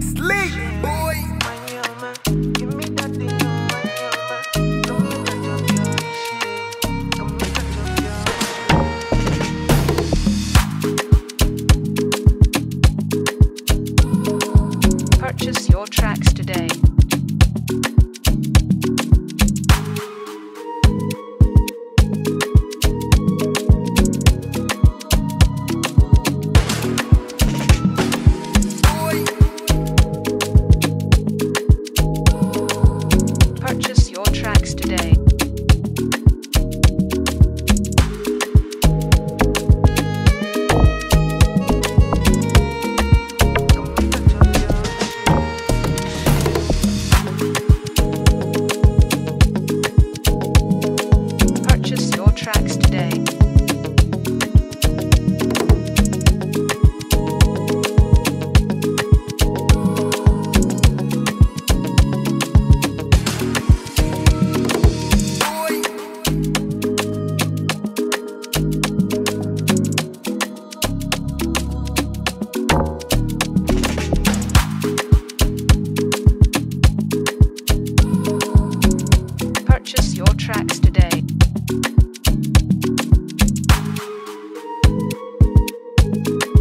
Sleep, boy. tracks today. Thank you